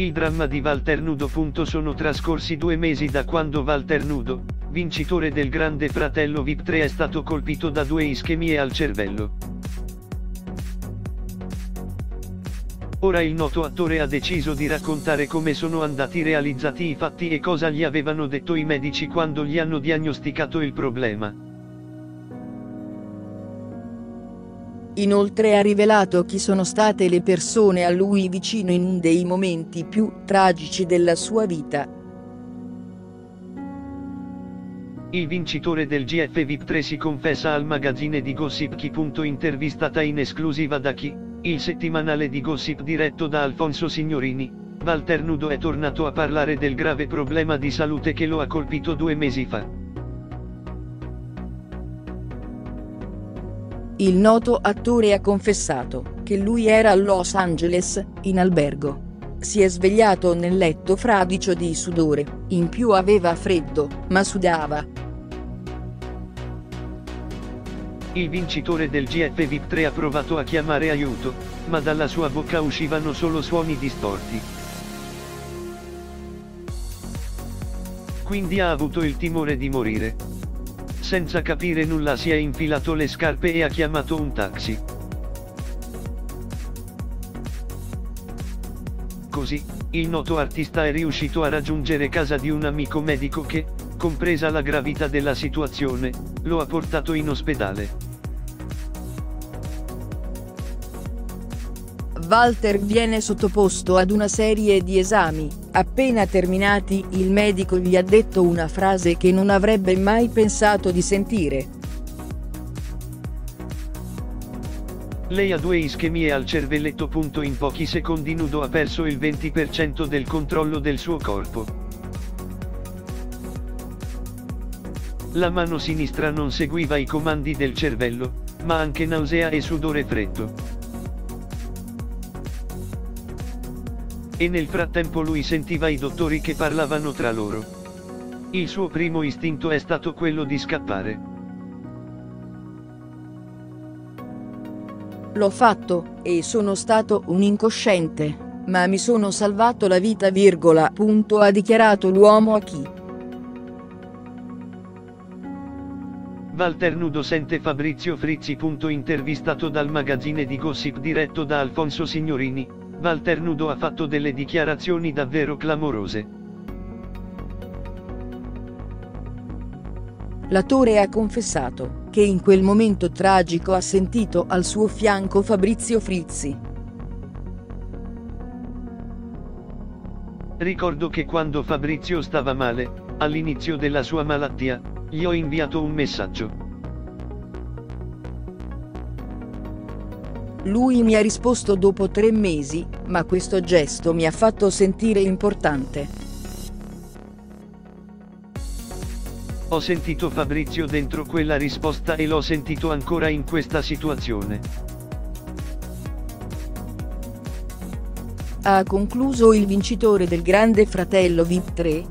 Il dramma di Walter Nudo. Sono trascorsi due mesi da quando Walter Nudo, vincitore del Grande Fratello VIP 3 è stato colpito da due ischemie al cervello. Ora il noto attore ha deciso di raccontare come sono andati realizzati i fatti e cosa gli avevano detto i medici quando gli hanno diagnosticato il problema. Inoltre ha rivelato chi sono state le persone a lui vicino in un dei momenti più tragici della sua vita. Il vincitore del GF VIP 3 si confessa al magazzine di Gossip Chi. Intervistata in esclusiva da Chi, il settimanale di Gossip diretto da Alfonso Signorini, Walter Nudo è tornato a parlare del grave problema di salute che lo ha colpito due mesi fa. Il noto attore ha confessato che lui era a Los Angeles, in albergo. Si è svegliato nel letto fradicio di sudore, in più aveva freddo, ma sudava. Il vincitore del GF VIP 3 ha provato a chiamare aiuto, ma dalla sua bocca uscivano solo suoni distorti. Quindi ha avuto il timore di morire. Senza capire nulla si è infilato le scarpe e ha chiamato un taxi. Così, il noto artista è riuscito a raggiungere casa di un amico medico che, compresa la gravità della situazione, lo ha portato in ospedale. Walter viene sottoposto ad una serie di esami, appena terminati il medico gli ha detto una frase che non avrebbe mai pensato di sentire. Lei ha due ischemie al cervelletto. In pochi secondi nudo ha perso il 20% del controllo del suo corpo. La mano sinistra non seguiva i comandi del cervello, ma anche nausea e sudore freddo. E nel frattempo lui sentiva i dottori che parlavano tra loro. Il suo primo istinto è stato quello di scappare. L'ho fatto, e sono stato un incosciente, ma mi sono salvato la vita virgola. Punto ha dichiarato l'uomo a chi. Walter Nudo sente Fabrizio Frizzi. Intervistato dal magazzine di Gossip diretto da Alfonso Signorini, Walter Nudo ha fatto delle dichiarazioni davvero clamorose. L'attore ha confessato che in quel momento tragico ha sentito al suo fianco Fabrizio Frizzi. Ricordo che quando Fabrizio stava male, all'inizio della sua malattia, gli ho inviato un messaggio. Lui mi ha risposto dopo tre mesi, ma questo gesto mi ha fatto sentire importante. Ho sentito Fabrizio dentro quella risposta e l'ho sentito ancora in questa situazione. Ha concluso il vincitore del Grande Fratello VIP 3,